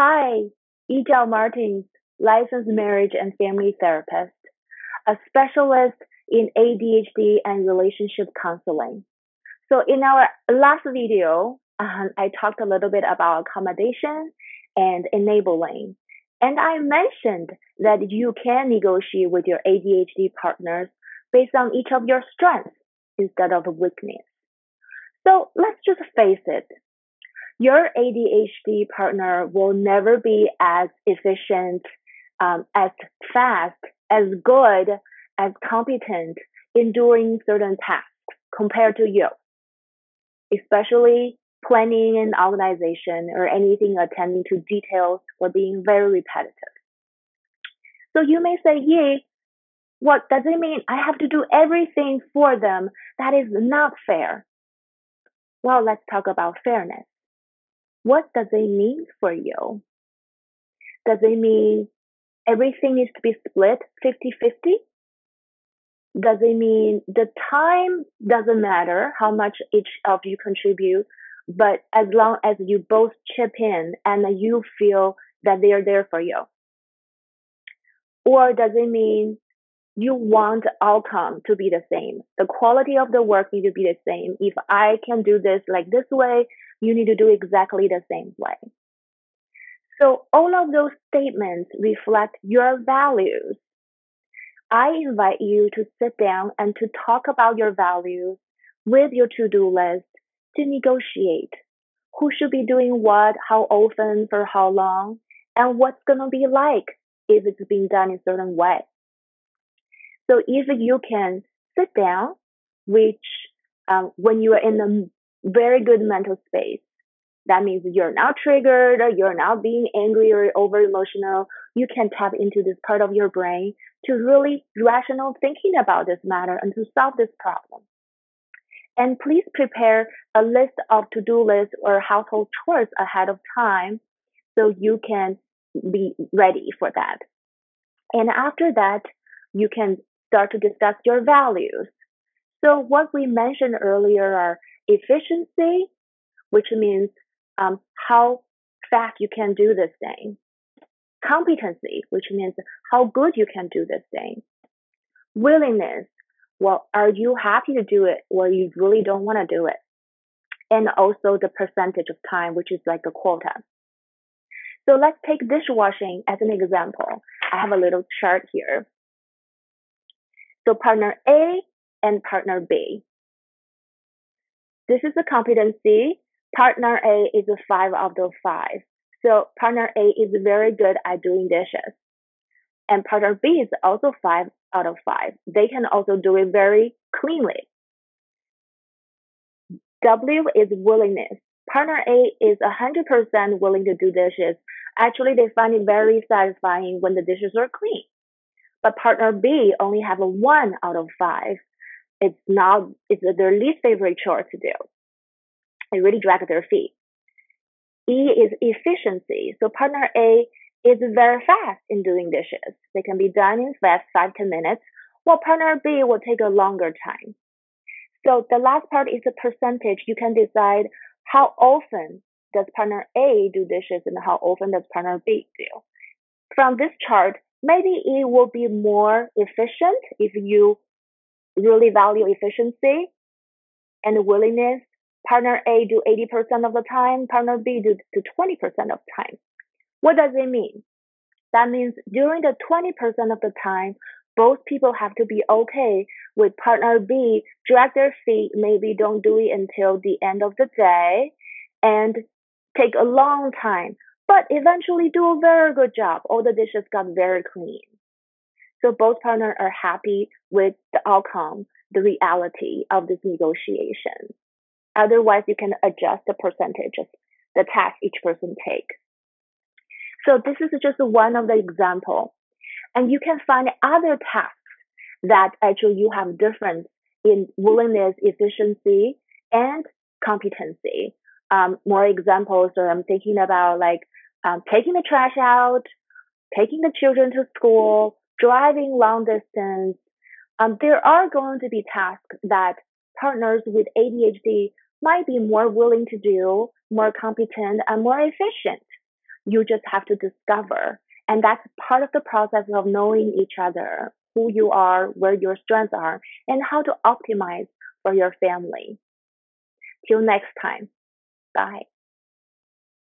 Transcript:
Hi, Yi Zhao Martins, licensed marriage and family therapist, a specialist in ADHD and relationship counseling. So in our last video, um, I talked a little bit about accommodation and enabling. And I mentioned that you can negotiate with your ADHD partners based on each of your strengths instead of weakness. So let's just face it. Your ADHD partner will never be as efficient, um, as fast, as good, as competent in doing certain tasks compared to you, especially planning and organization or anything attending to details or being very repetitive. So you may say, yay, what does it mean? I have to do everything for them. That is not fair. Well, let's talk about fairness. What does it mean for you? Does it mean everything needs to be split 50 50? Does it mean the time doesn't matter how much each of you contribute, but as long as you both chip in and you feel that they are there for you? Or does it mean you want the outcome to be the same. The quality of the work needs to be the same. If I can do this like this way, you need to do exactly the same way. So all of those statements reflect your values. I invite you to sit down and to talk about your values with your to-do list to negotiate who should be doing what, how often, for how long, and what's going to be like if it's being done in a certain way. So if you can sit down, which um, when you are in a very good mental space, that means you're not triggered, or you're not being angry or over emotional. You can tap into this part of your brain to really rational thinking about this matter and to solve this problem. And please prepare a list of to-do lists or household chores ahead of time so you can be ready for that. And after that, you can start to discuss your values. So what we mentioned earlier are efficiency, which means um, how fast you can do this thing. Competency, which means how good you can do this thing. Willingness, well, are you happy to do it or you really don't want to do it? And also the percentage of time, which is like a quota. So let's take dishwashing as an example. I have a little chart here. So partner A and partner B. This is a competency. Partner A is a five out of five. So partner A is very good at doing dishes. And partner B is also five out of five. They can also do it very cleanly. W is willingness. Partner A is 100% willing to do dishes. Actually, they find it very satisfying when the dishes are clean. But partner B only have a one out of five. It's not, it's their least favorite chore to do. They really drag their feet. E is efficiency. So partner A is very fast in doing dishes. They can be done in five, 10 minutes, while partner B will take a longer time. So the last part is the percentage. You can decide how often does partner A do dishes and how often does partner B do. From this chart, maybe it will be more efficient if you really value efficiency and willingness. Partner A do 80% of the time, partner B do to 20% of the time. What does it mean? That means during the 20% of the time, both people have to be okay with partner B drag their feet, maybe don't do it until the end of the day and take a long time but eventually do a very good job. All the dishes got very clean. So both partners are happy with the outcome, the reality of this negotiation. Otherwise, you can adjust the percentages, the task each person take. So this is just one of the example. And you can find other tasks that actually you have difference in willingness, efficiency, and competency. Um, more examples, or I'm thinking about like um, taking the trash out, taking the children to school, driving long distance. Um, there are going to be tasks that partners with ADHD might be more willing to do, more competent, and more efficient. You just have to discover. And that's part of the process of knowing each other, who you are, where your strengths are, and how to optimize for your family. Till next time. Bye.